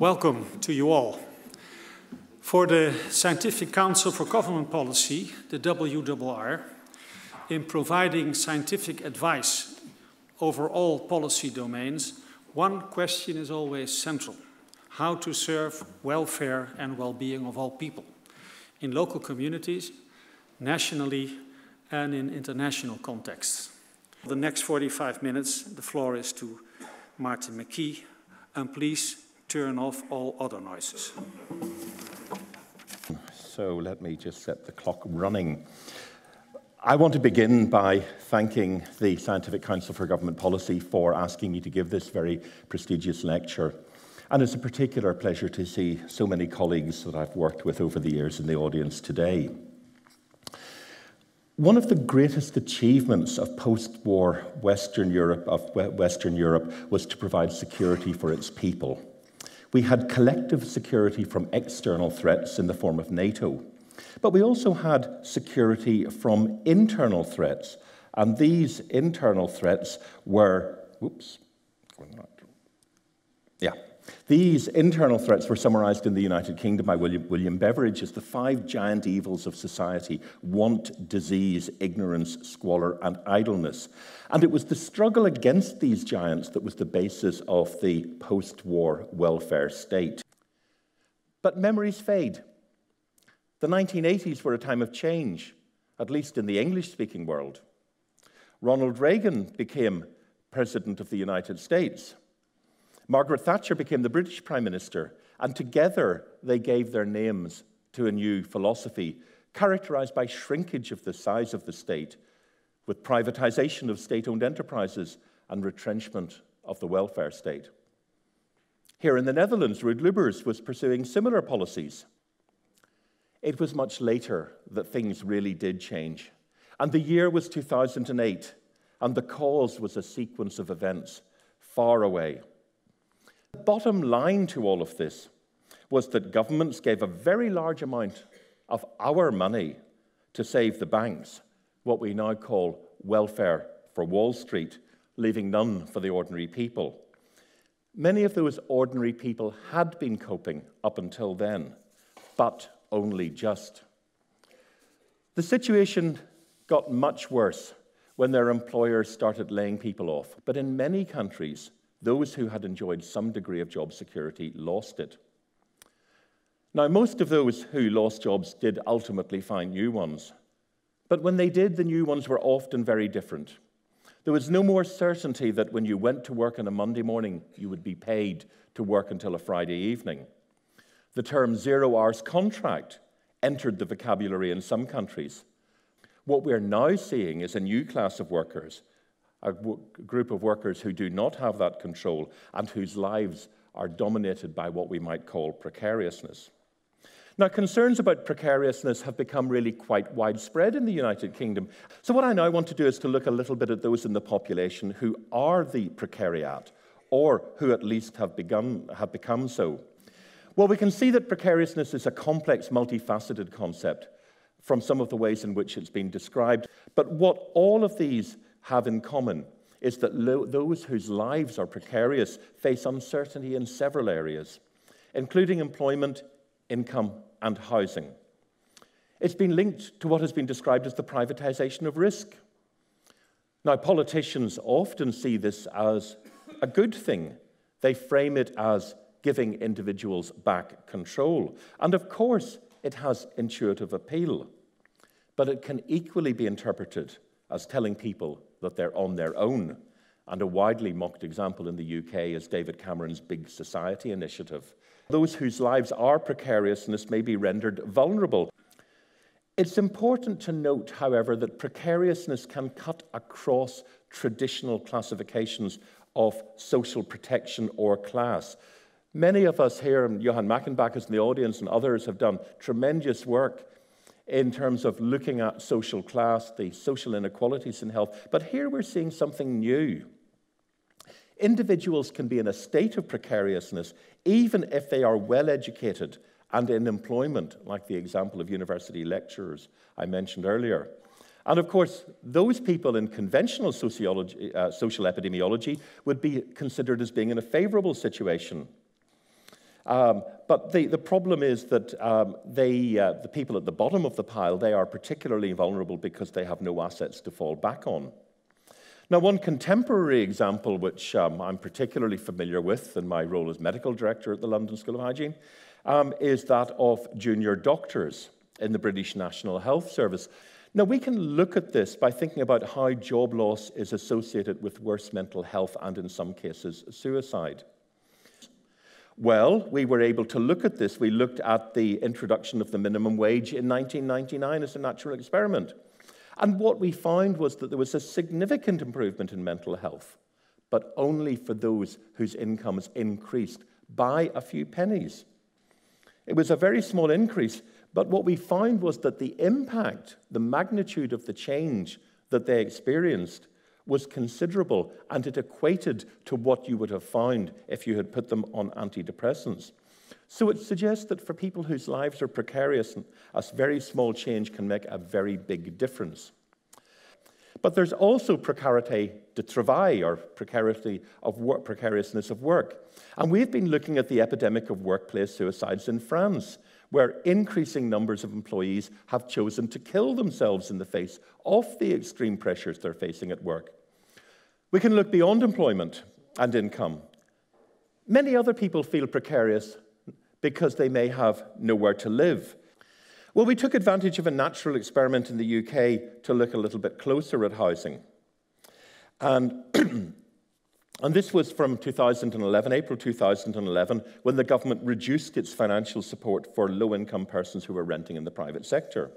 Welcome to you all. For the Scientific Council for Government Policy, the WRR, in providing scientific advice over all policy domains, one question is always central how to serve welfare and well being of all people in local communities, nationally, and in international contexts. For the next 45 minutes, the floor is to Martin McKee, and please turn off all other noises. So let me just set the clock running. I want to begin by thanking the Scientific Council for Government Policy for asking me to give this very prestigious lecture. And it's a particular pleasure to see so many colleagues that I've worked with over the years in the audience today. One of the greatest achievements of post-war Western Europe, of Western Europe was to provide security for its people. We had collective security from external threats in the form of NATO, but we also had security from internal threats. And these internal threats were, whoops, yeah, these internal threats were summarized in the United Kingdom by William, William, Beveridge as the five giant evils of society want, disease, ignorance, squalor, and idleness. And it was the struggle against these giants that was the basis of the post war welfare state. But memories fade. The 1980s were a time of change, at least in the English speaking world. Ronald Reagan became President of the United States. Margaret Thatcher became the British Prime Minister, and together they gave their names to a new philosophy characterized by shrinkage of the size of the state, with privatization of state owned enterprises and retrenchment of the welfare state. Here in the Netherlands, Ruud Lubbers was pursuing similar policies. It was much later that things really did change. And the year was 2008, and the cause was a sequence of events far away the bottom line to all of this was that governments gave a very large amount of our money to save the banks, what we now call welfare for Wall Street, leaving none for the ordinary people. Many of those ordinary people had been coping up until then, but only just. The situation got much worse when their employers started laying people off. But in many countries, those who had enjoyed some degree of job security lost it. Now, most of those who lost jobs did ultimately find new ones. But when they did, the new ones were often very different. There was no more certainty that when you went to work on a Monday morning, you would be paid to work until a Friday evening. The term zero hours contract entered the vocabulary in some countries. What we're now seeing is a new class of workers a group of workers who do not have that control and whose lives are dominated by what we might call precariousness. Now, concerns about precariousness have become really quite widespread in the United Kingdom. So, what I now want to do is to look a little bit at those in the population who are the precariat, or who at least have, begun, have become so. Well, we can see that precariousness is a complex, multifaceted concept from some of the ways in which it's been described. But what all of these have in common is that lo- those whose lives are precarious face uncertainty in several areas, including employment, income, and housing. It's been linked to what has been described as the privatization of risk. Now, politicians often see this as a good thing. They frame it as giving individuals back control. And of course, it has intuitive appeal. But it can equally be interpreted as telling people that they're on their own. And a widely mocked example in the UK is David Cameron's Big Society initiative. Those whose lives are precarious and this may be rendered vulnerable. It's important to note, however, that precariousness can cut across traditional classifications of social protection or class. Many of us here, and Johan Mackenbach is in the audience, and others have done tremendous work in terms of looking at social class, the social inequalities in health. But here we're seeing something new. Individuals can be in a state of precariousness even if they are well educated and in employment, like the example of university lecturers I mentioned earlier. And of course, those people in conventional sociology, uh, social epidemiology would be considered as being in a favorable situation. Um, but the, the problem is that um, they, uh, the people at the bottom of the pile, they are particularly vulnerable because they have no assets to fall back on. Now, one contemporary example, which um, I'm particularly familiar with in my role as medical director at the London School of Hygiene, um, is that of junior doctors in the British National Health Service. Now, we can look at this by thinking about how job loss is associated with worse mental health and, in some cases, suicide. Well, we were able to look at this. We looked at the introduction of the minimum wage in 1999 as a natural experiment. And what we found was that there was a significant improvement in mental health, but only for those whose incomes increased by a few pennies. It was a very small increase, but what we found was that the impact, the magnitude of the change that they experienced was considerable and it equated to what you would have found if you had put them on antidepressants. So it suggests that for people whose lives are precarious, a very small change can make a very big difference. But there's also precarité de travail, or precarity of work, precariousness of work. And we've been looking at the epidemic of workplace suicides in France, where increasing numbers of employees have chosen to kill themselves in the face of the extreme pressures they're facing at work. We can look beyond employment and income. Many other people feel precarious because they may have nowhere to live. Well, we took advantage of a natural experiment in the UK to look a little bit closer at housing. And, and this was from 2011, April 2011, when the government reduced its financial support for low income persons who were renting in the private sector.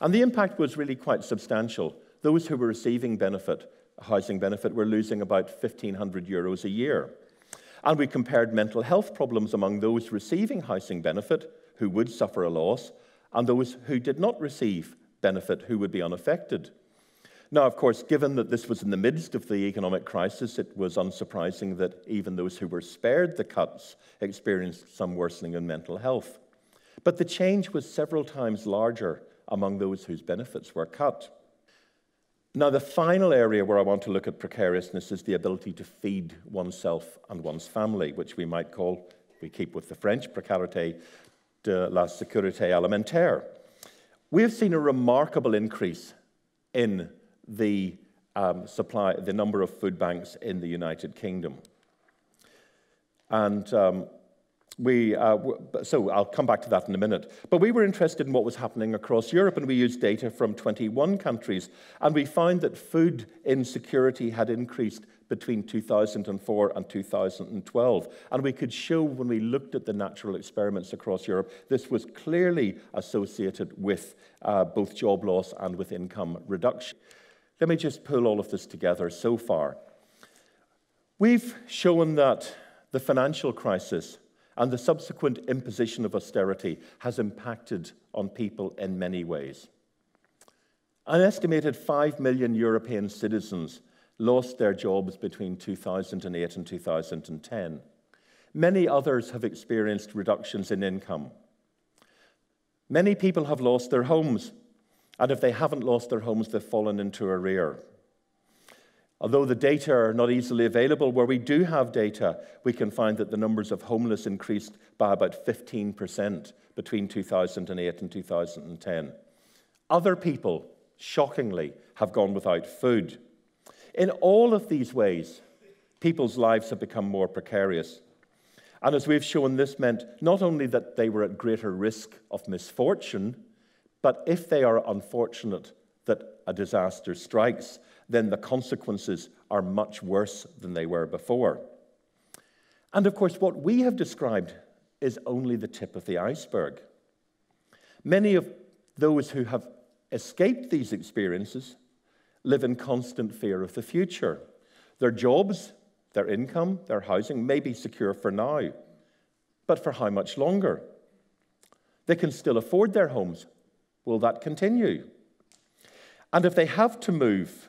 And the impact was really quite substantial. Those who were receiving benefit, housing benefit, were losing about 1,500 euros a year. And we compared mental health problems among those receiving housing benefit, who would suffer a loss, and those who did not receive benefit, who would be unaffected. Now, of course, given that this was in the midst of the economic crisis, it was unsurprising that even those who were spared the cuts experienced some worsening in mental health. But the change was several times larger among those whose benefits were cut. Now, the final area where I want to look at precariousness is the ability to feed oneself and one's family, which we might call, we keep with the French, précarité de la sécurité alimentaire. We have seen a remarkable increase in the um, supply, the number of food banks in the United Kingdom. And um, we, uh, so I'll come back to that in a minute. But we were interested in what was happening across Europe, and we used data from 21 countries. And we found that food insecurity had increased between 2004 and 2012. And we could show when we looked at the natural experiments across Europe, this was clearly associated with uh, both job loss and with income reduction. Let me just pull all of this together so far. We've shown that the financial crisis and the subsequent imposition of austerity has impacted on people in many ways. An estimated 5 million European citizens lost their jobs between 2008 and 2010. Many others have experienced reductions in income. Many people have lost their homes, and if they haven't lost their homes, they've fallen into arrear. Although the data are not easily available, where we do have data, we can find that the numbers of homeless increased by about 15% between 2008 and 2010. Other people, shockingly, have gone without food. In all of these ways, people's lives have become more precarious. And as we've shown, this meant not only that they were at greater risk of misfortune, but if they are unfortunate that a disaster strikes, then the consequences are much worse than they were before. And of course, what we have described is only the tip of the iceberg. Many of those who have escaped these experiences live in constant fear of the future. Their jobs, their income, their housing may be secure for now, but for how much longer? They can still afford their homes. Will that continue? And if they have to move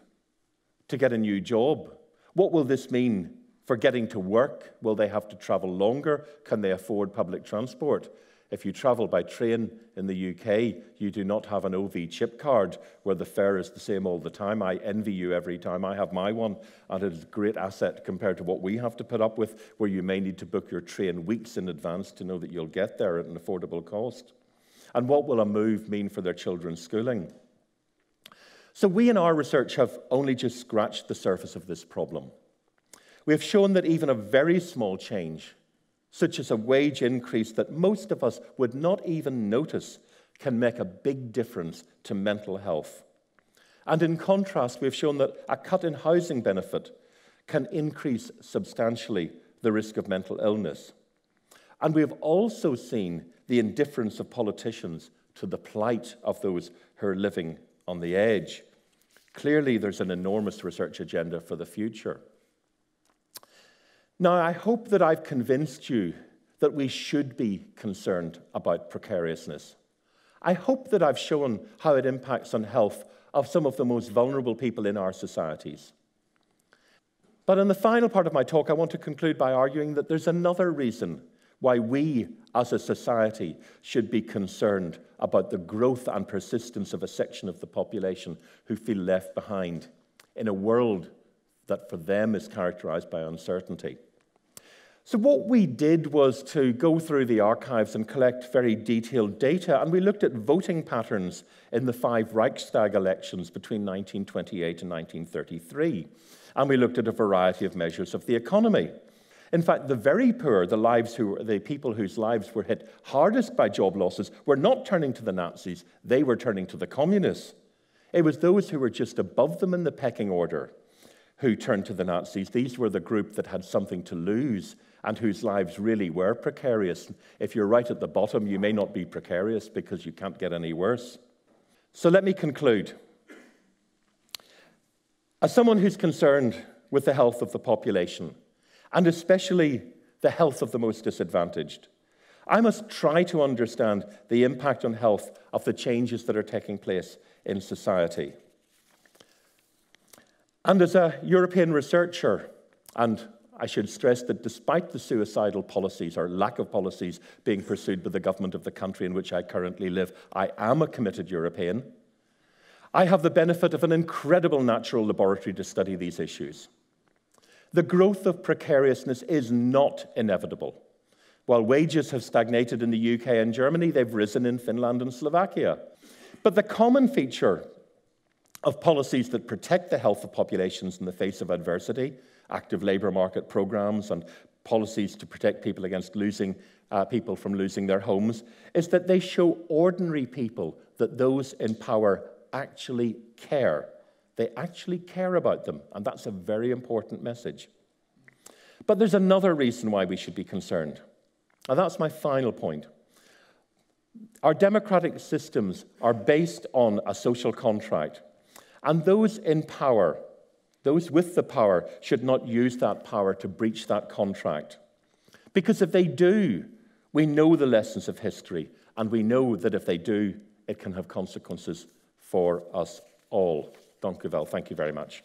to get a new job, what will this mean for getting to work? Will they have to travel longer? Can they afford public transport? If you travel by train in the UK, you do not have an OV chip card where the fare is the same all the time. I envy you every time I have my one, and it is a great asset compared to what we have to put up with, where you may need to book your train weeks in advance to know that you'll get there at an affordable cost. And what will a move mean for their children's schooling? So, we in our research have only just scratched the surface of this problem. We have shown that even a very small change, such as a wage increase that most of us would not even notice, can make a big difference to mental health. And in contrast, we've shown that a cut in housing benefit can increase substantially the risk of mental illness. And we have also seen the indifference of politicians to the plight of those who are living on the edge. Clearly, there's an enormous research agenda for the future. Now, I hope that I've convinced you that we should be concerned about precariousness. I hope that I've shown how it impacts on health of some of the most vulnerable people in our societies. But in the final part of my talk, I want to conclude by arguing that there's another reason why we as a society should be concerned about the growth and persistence of a section of the population who feel left behind in a world that for them is characterized by uncertainty. So, what we did was to go through the archives and collect very detailed data, and we looked at voting patterns in the five Reichstag elections between 1928 and 1933. And we looked at a variety of measures of the economy. In fact, the very poor, the, lives who, the people whose lives were hit hardest by job losses, were not turning to the Nazis, they were turning to the communists. It was those who were just above them in the pecking order who turned to the Nazis. These were the group that had something to lose and whose lives really were precarious. If you're right at the bottom, you may not be precarious because you can't get any worse. So let me conclude. As someone who's concerned with the health of the population, and especially the health of the most disadvantaged. I must try to understand the impact on health of the changes that are taking place in society. And as a European researcher, and I should stress that despite the suicidal policies or lack of policies being pursued by the government of the country in which I currently live, I am a committed European. I have the benefit of an incredible natural laboratory to study these issues. The growth of precariousness is not inevitable. While wages have stagnated in the UK and Germany, they've risen in Finland and Slovakia. But the common feature of policies that protect the health of populations in the face of adversity, active labour market programs, and policies to protect people against losing uh, people from losing their homes, is that they show ordinary people that those in power actually care they actually care about them, and that's a very important message. But there's another reason why we should be concerned, and that's my final point. Our democratic systems are based on a social contract, and those in power, those with the power, should not use that power to breach that contract. Because if they do, we know the lessons of history, and we know that if they do, it can have consequences for us all. U wel. Thank you very much.